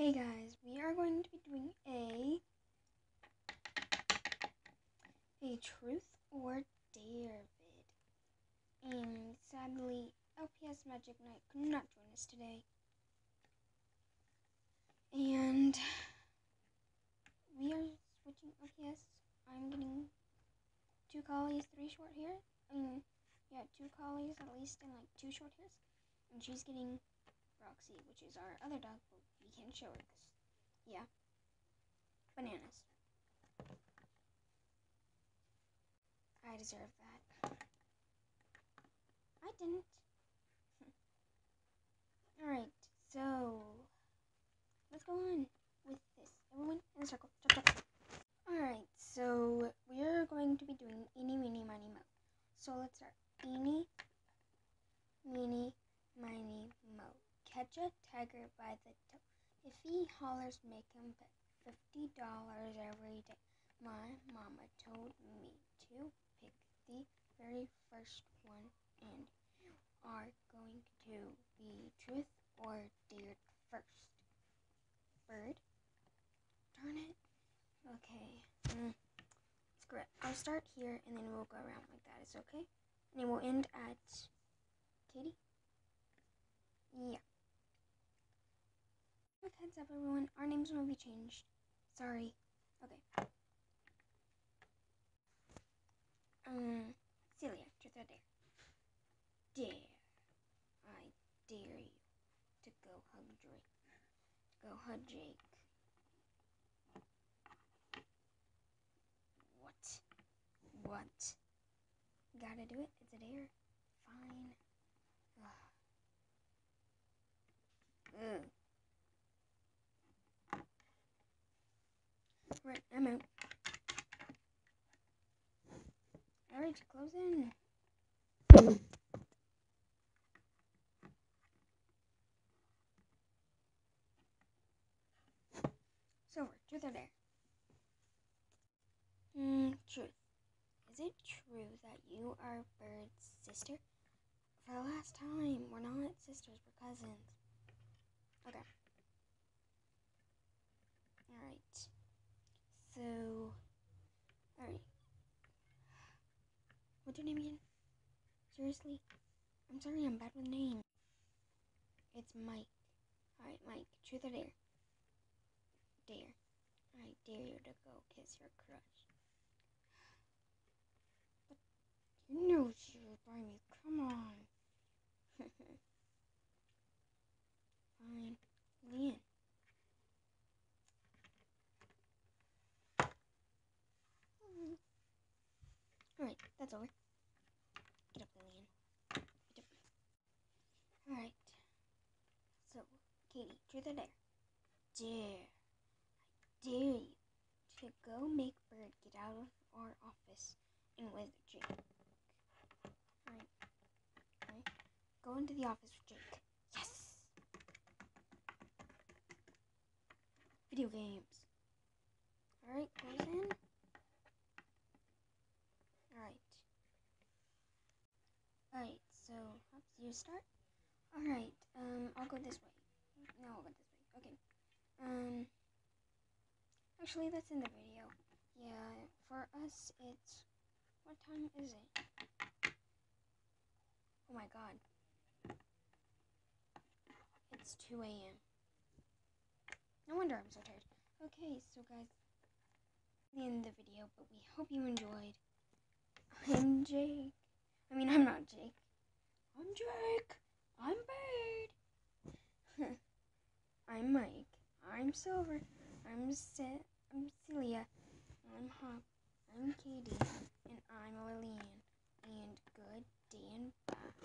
Hey guys, we are going to be doing a a truth or dare vid. And sadly, LPS Magic Knight could not join us today. And we are switching LPS. I'm getting two collies, three short hairs. I mean, yeah, two collies at least and like two short hairs. And she's getting Roxy, which is our other dog, we can't show her because, yeah, bananas. I deserve that. I didn't. Alright, so let's go on with this. Everyone in a circle. Chop, chop. Alright, so we're going to be doing eeny, meeny, miny, mo. So let's start. Eeny, meeny, miny, mo. Catch a tiger by the toe. If he hollers, make him pay fifty dollars every day. My mama told me to pick the very first one, and you are going to be truth or dared first. Bird. Darn it. Okay. Mm. Screw it. I'll start here, and then we'll go around like that. Is okay? And then we'll end at Katie. Yeah. Up, everyone. Our names will be changed. Sorry. Okay. Um, Celia, truth or dare? Dare. I dare you to go hug Drake. Go hug Jake. What? What? Gotta do it. It's a dare. Fine. Ugh. Ugh. Right, I'm out. Alright, close in. Silver, truth or dare? Hmm, truth. Is it true that you are Bird's sister? For the last time, we're not sisters, we're cousins. Okay. Alright. So, alright. What's your name again? Seriously? I'm sorry, I'm bad with names. It's Mike. Alright, Mike, truth or dare? Dare. I dare you to go kiss your crush. But you know she would buy me. Come on. Fine. Leanne. Alright, that's over. Get up, Lillian. Get up. Alright. So, Katie, truth or dare? Dare. I dare you to go make Bird get out of our office and with Jake. Alright. Alright. Go into the office with Jake. Yes! Video games. Alright, goes in. Alright. Alright, so you start. Alright, um, I'll go this way. No, I'll go this way. Okay. Um, actually, that's in the video. Yeah, for us, it's, what time is it? Oh my god. It's 2 a.m. No wonder I'm so tired. Okay, so guys, the end of the video, but we hope you enjoyed. I'm Jake. I mean, I'm not Jake. I'm Jake. I'm Bird. I'm Mike. I'm Silver. I'm Sil- I'm Celia. I'm Hop. I'm Katie. And I'm Lillian. And good day and bye.